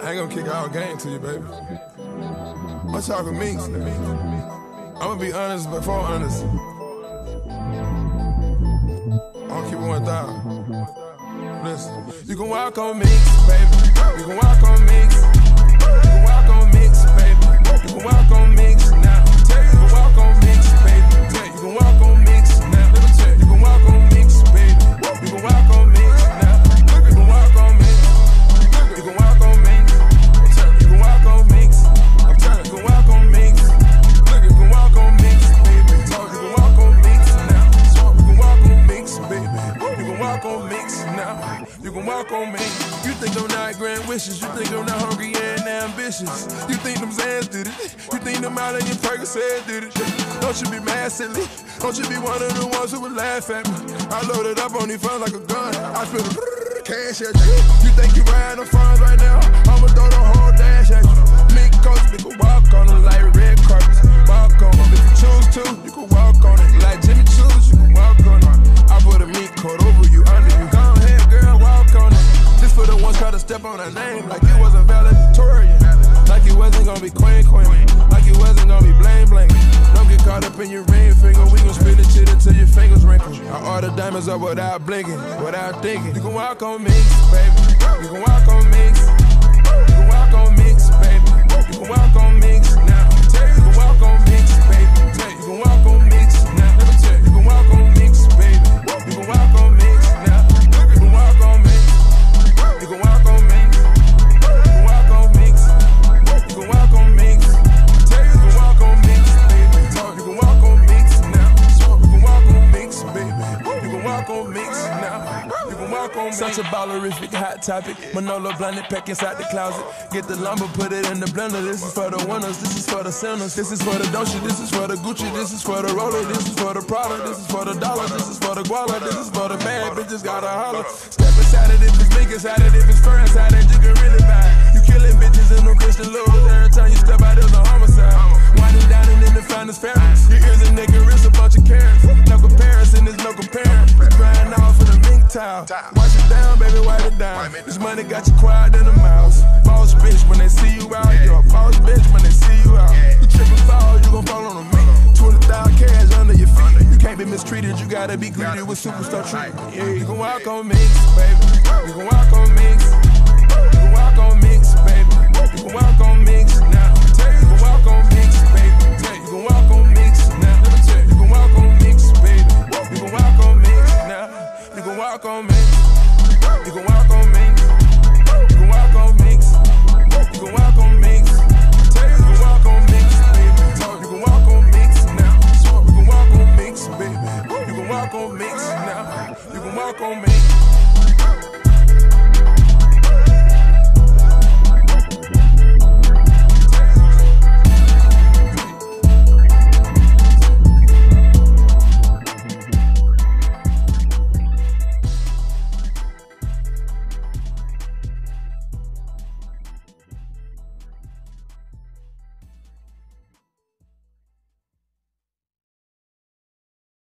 I ain't gonna kick all game to you, baby. I'm talking minks. I'm gonna be honest before honest. Gonna keep it 1,000. Listen, you can walk on minks, baby. You can walk on minks. You can walk on me. You think I'm not grand wishes. You think I'm not hungry and ambitious. You think them Xans did it. You think them out of your Percocet did it. Don't you be mad, silly. Don't you be one of the ones who would laugh at me. I loaded up on these funds like a gun. I spit cash at you. You think you riding the funds right now? Step on her name like it wasn't valedictorian. Like it wasn't gonna be queen queen. Like it wasn't gonna be blame blame. Don't get caught up in your ring finger. We gon' spin this shit until your fingers wrinkle. I order diamonds up without blinking, without thinking. You can walk on me, baby. You can walk on me. You can walk on me, baby. You can walk on me walk on. Such a ballerific hot topic. Manolo Blahnik pack inside the closet. Get the lumber, put it in the blender. This is for the winners. This is for the sinners. This is for the Dolce. This is for the Gucci. This is for the roller. This is for the Prada. This is for the dollar. This is for the guala. This is for the bad bitches. Gotta holler. Step inside it if it's big inside it. If it's fur inside it, you can really buy. it. Mink. Wash it down, baby, wipe it down. This money got you quiet in the mouse. Boss bitch when they see you out. You're a boss bitch when they see you out. You tripping fall, you gon' fall on a mink. 20,000 cash under your feet. You can't be mistreated, you gotta be greeted with superstar treatment. Yeah, you can walk on me, baby. You can You can walk on me. You can walk on. You can walk on. You can walk on. You can walk on now. You can walk on baby. You can walk on now. You can walk on me.